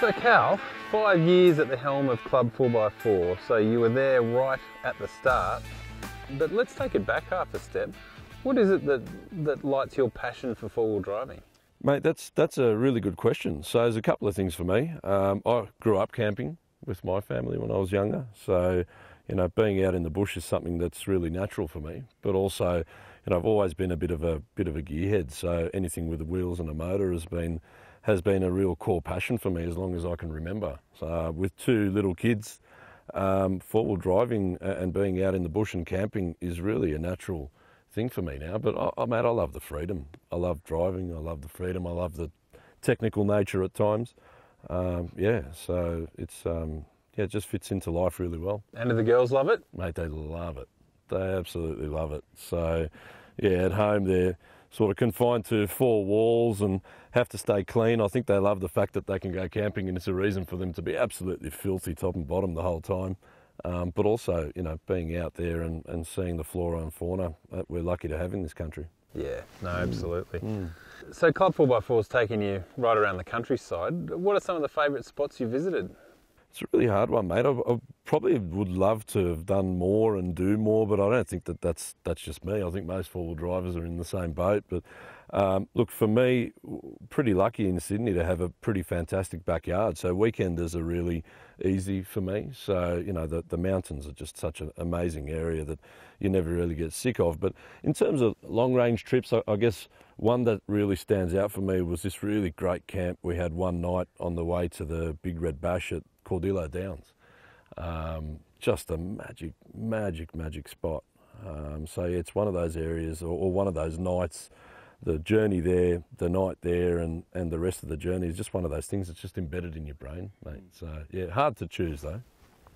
So, Cal, five years at the helm of Club 4x4, so you were there right at the start. But let's take it back half a step. What is it that, that lights your passion for four wheel driving? Mate, that's that's a really good question. So there's a couple of things for me. Um, I grew up camping with my family when I was younger, so you know being out in the bush is something that's really natural for me. But also, you know, I've always been a bit of a bit of a gearhead, so anything with the wheels and a motor has been has been a real core passion for me as long as I can remember. So, with two little kids, um, four wheel driving and being out in the bush and camping is really a natural thing for me now. But I, I, mate, I love the freedom. I love driving. I love the freedom. I love the technical nature at times. Um, yeah, so it's um, yeah, it just fits into life really well. And do the girls love it? Mate, they love it. They absolutely love it. So yeah, at home they're sort of confined to four walls and have to stay clean. I think they love the fact that they can go camping and it's a reason for them to be absolutely filthy top and bottom the whole time. Um, but also, you know, being out there and, and seeing the flora and fauna that we're lucky to have in this country. Yeah, no, absolutely. Mm. So Club 4x4 has taken you right around the countryside. What are some of the favourite spots you visited? It's a really hard one, mate. I, I, probably would love to have done more and do more, but I don't think that that's that's just me. I think most four-wheel drivers are in the same boat. But um, look, for me, pretty lucky in Sydney to have a pretty fantastic backyard. So weekenders are really easy for me. So you know, the the mountains are just such an amazing area that you never really get sick of. But in terms of long-range trips, I, I guess one that really stands out for me was this really great camp we had one night on the way to the Big Red Bash at Cordillo Downs. Um, just a magic, magic, magic spot. Um, so yeah, it's one of those areas or, or, one of those nights. The journey there, the night there, and, and the rest of the journey is just one of those things that's just embedded in your brain, mate. So yeah, hard to choose though.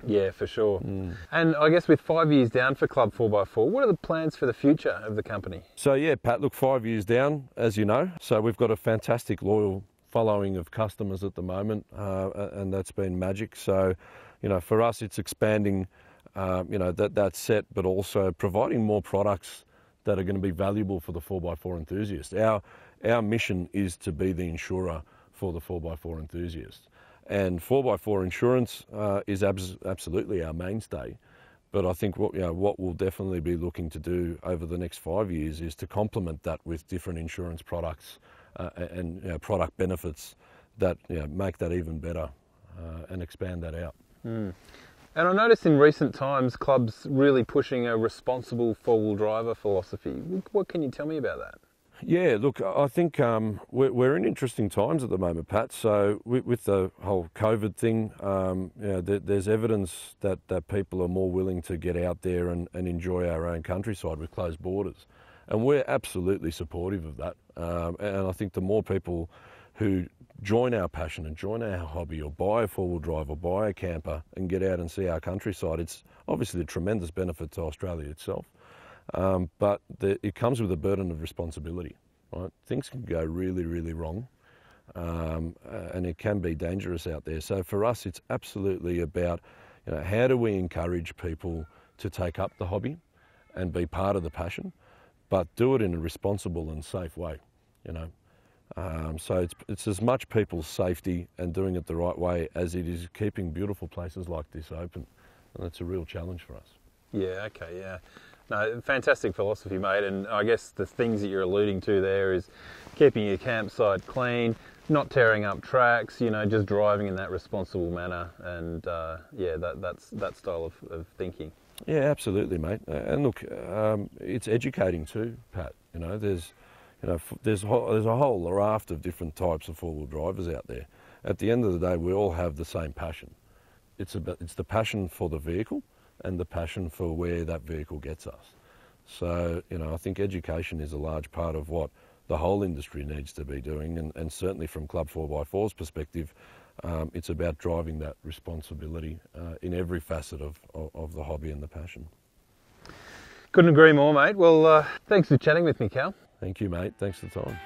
Yeah, for sure. Mm. And I guess with five years down for Club 4x4, what are the plans for the future of the company? So, yeah, Pat, look, five years down, as you know. So, we've got a fantastic, loyal following of customers at the moment, uh, and that's been magic. So, you know, for us, it's expanding, uh, you know, that, that set, but also providing more products that are going to be valuable for the 4x4 enthusiast. Our, our mission is to be the insurer for the 4x4 enthusiast. And 4x4 insurance uh, is abs- absolutely our mainstay. But I think what, you know, what we'll definitely be looking to do over the next five years is to complement that with different insurance products uh, and you know, product benefits that you know, make that even better uh, and expand that out. Mm. And I noticed in recent times clubs really pushing a responsible four-wheel driver philosophy. What can you tell me about that? Yeah, look, I think um, we're, we're, in interesting times at the moment, Pat. So with, with the whole COVID thing, um, you know, there, there's evidence that, that people are more willing to get out there and, and enjoy our own countryside with closed borders. And we're absolutely supportive of that. Um, and I think the more people who join our passion and join our hobby or buy a four wheel drive or buy a camper and get out and see our countryside, it's obviously a tremendous benefit to Australia itself. Um, but the, it comes with a burden of responsibility. Right? Things can go really, really wrong. Um, uh, and it can be dangerous out there. So for us, it's absolutely about you know, how do we encourage people to take up the hobby and be part of the passion but do it in a responsible and safe way, you know. Um, so it's, it's as much people's safety and doing it the right way as it is keeping beautiful places like this open. And that's a real challenge for us. Yeah, okay, yeah. No, fantastic philosophy, mate. And I guess the things that you're alluding to there is keeping your campsite clean, not tearing up tracks, you know, just driving in that responsible manner. And uh, yeah, that, that's that style of, of thinking. Yeah, absolutely, mate. And look, um, it's educating too, Pat. You know, there's, you know, there's there's a whole raft of different types of four-wheel drivers out there. At the end of the day, we all have the same passion. It's about it's the passion for the vehicle and the passion for where that vehicle gets us. So, you know, I think education is a large part of what the whole industry needs to be doing, and, and certainly from Club 4x4's perspective, um, it's about driving that responsibility uh, in every facet of, of, of, the hobby and the passion. Couldn't agree more, mate. Well, uh, thanks for chatting with me, Cal. Thank you, mate. Thanks for the time.